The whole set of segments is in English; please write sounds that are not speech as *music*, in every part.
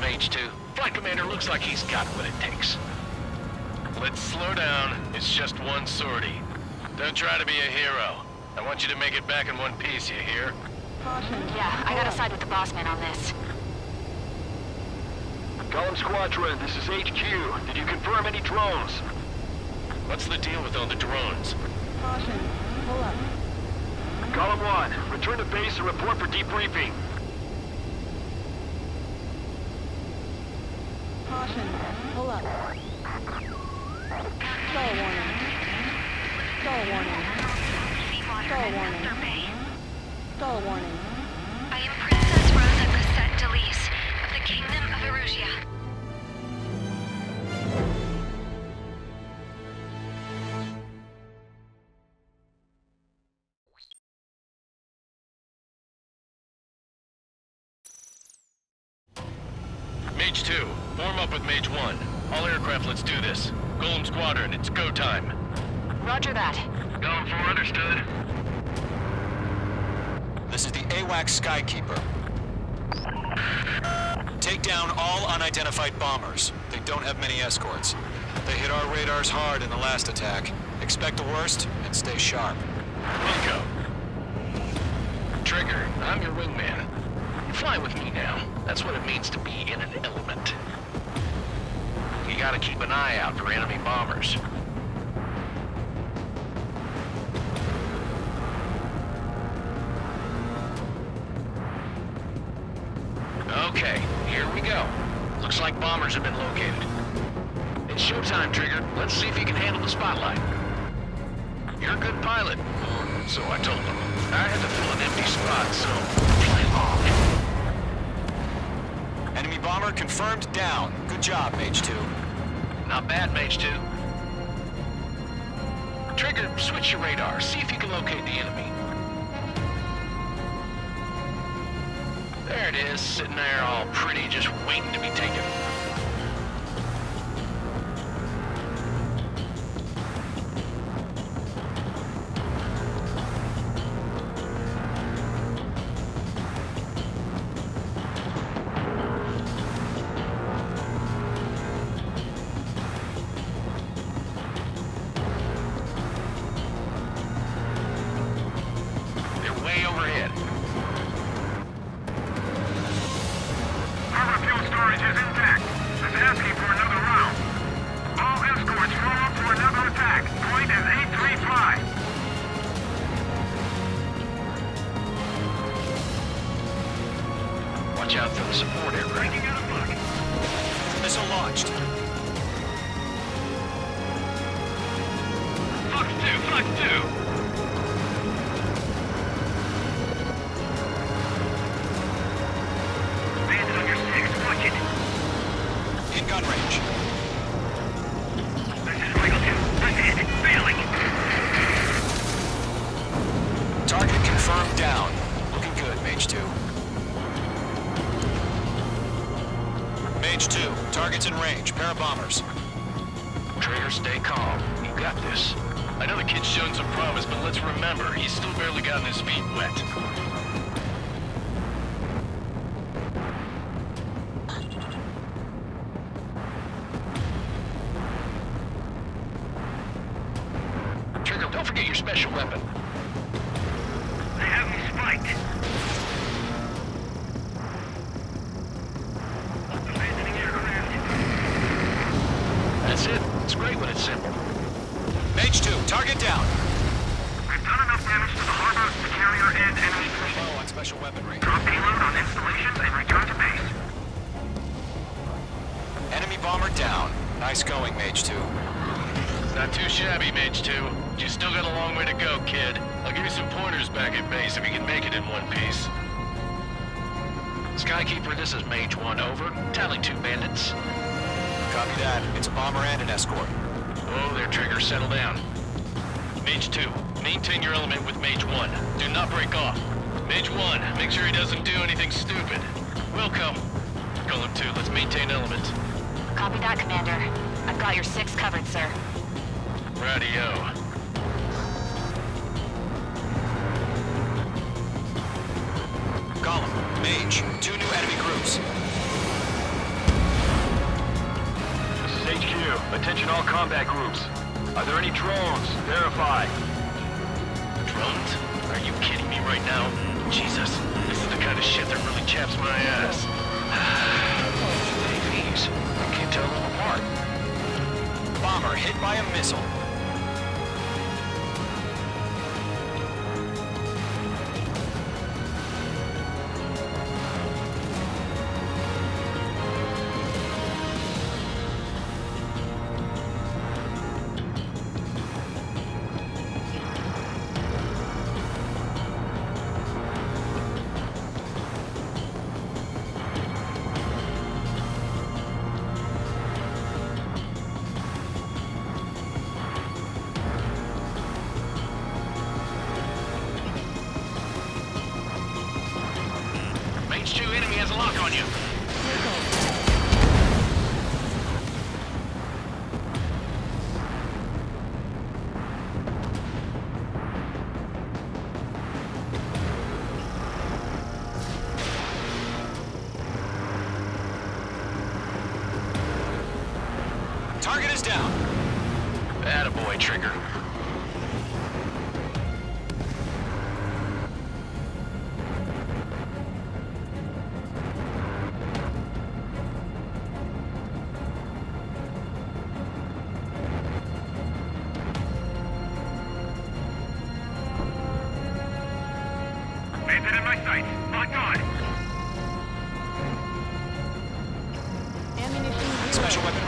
Mage 2. Flight Commander looks like he's got what it takes. Let's slow down. It's just one sortie. Don't try to be a hero. I want you to make it back in one piece, you hear? Yeah, I gotta side with the boss man on this. Golem Squadron, this is HQ. Did you confirm any drones? What's the deal with all the drones? Caution. Pull up. Golem 1, return to base and report for debriefing. Caution. Pull up. Stall warning. Stall warning. Stall warning. Stall warning. I am Princess Rosa Cossette D'Elise of the Kingdom of Erusea. Mage 2, form up with Mage 1. All aircraft, let's do this. Golem Squadron, it's go time. Roger that. Golem 4, understood. This is the AWAC Skykeeper. Take down all unidentified bombers. They don't have many escorts. They hit our radars hard in the last attack. Expect the worst and stay sharp. Wilco. Trigger, I'm your wingman. Fly with me now. That's what it means to be in an element. You gotta keep an eye out for enemy bombers. Okay, here we go. Looks like bombers have been located. It's showtime, Trigger. Let's see if you can handle the spotlight. You're a good pilot. So I told them. I had to fill an empty spot, so play. Enemy bomber confirmed down. Good job, Mage 2. Not bad, Mage 2. Trigger, switch your radar. See if you can locate the enemy. There it is, sitting there all pretty, just waiting to be taken. Watch out for the support aircraft. Missile launched. Fox 2, Fox 2. In range. Pair of bombers. Trigger, stay calm. You got this. I know the kid's shown some promise, but let's remember, he's still barely gotten his feet wet. Trigger, don't forget your special weapon. Special weaponry. Drop payload on installations and return to base. Enemy bomber down. Nice going, Mage 2. Not too shabby, Mage 2. You still got a long way to go, kid. I'll give you some pointers back at base if you can make it in one piece. Skykeeper, this is Mage 1, over. Tally two bandits. Copy that. It's a bomber and an escort. Oh, there, Trigger, settle down. Mage 2, maintain your element with Mage 1. Do not break off. Mage 1, make sure he doesn't do anything stupid. Wilco. Golem 2, let's maintain element. Copy that, Commander. I've got your six covered, sir. Radio. Golem, Mage, two new enemy groups. This is HQ. Attention all combat groups. Are there any drones? Verify. Drones? Are you kidding me right now? Jesus, this is the kind of shit that really chaps my ass. *sighs* i can't tell them apart. Bomber hit by a missile. has a lock on you. Target is down. Attaboy, Trigger. Ammunition Special weapon.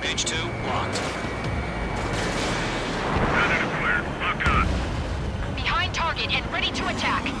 Page two, locked. Predator clear. Lock on. Behind target and ready to attack.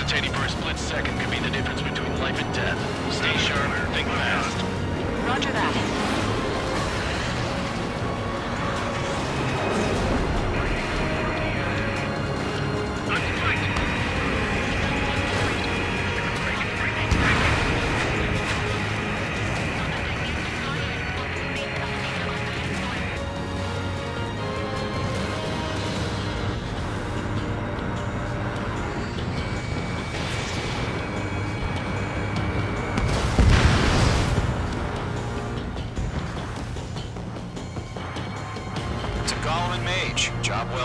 Hesitating for a split second could be the difference between life and death. Stay sharp, think fast. Roger that.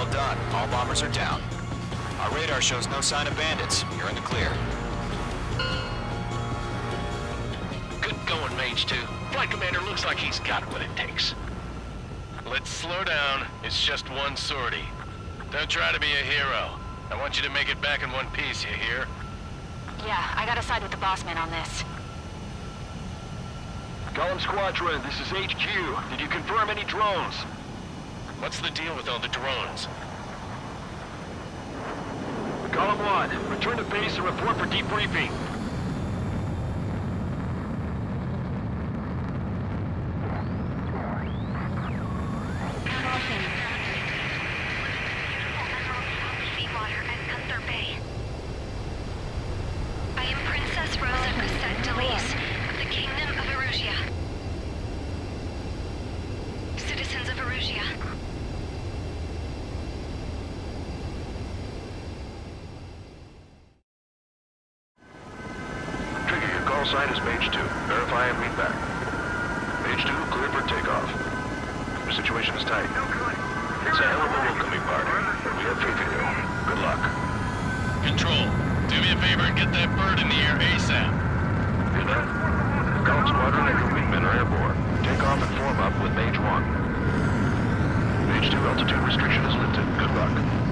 Well done. All bombers are down. Our radar shows no sign of bandits. You're in the clear. Good going, Mage 2. Flight Commander looks like he's got what it takes. Let's slow down. It's just one sortie. Don't try to be a hero. I want you to make it back in one piece, you hear? Yeah, I gotta side with the boss man on this. Golem Squadron, this is HQ. Did you confirm any drones? What's the deal with all the drones? Golem 1, return to base and report for debriefing. Seawater at Gunther Bay. I am Princess Rosa Cossette D'Elise of the Kingdom of Erusea. Citizens of Erusea, Trigger, your call sign is Mage 2. Verify and read back. Mage 2, clear for takeoff. The situation is tight. It's a hell of a welcoming party. We have faith in you. Good luck. Control, do me a favor and get that bird in the air ASAP. Hear that? Golem Squadron and your wingmen are airborne. Take off and form up with Mage 1. Mage 2, altitude restriction is lifted. Good luck.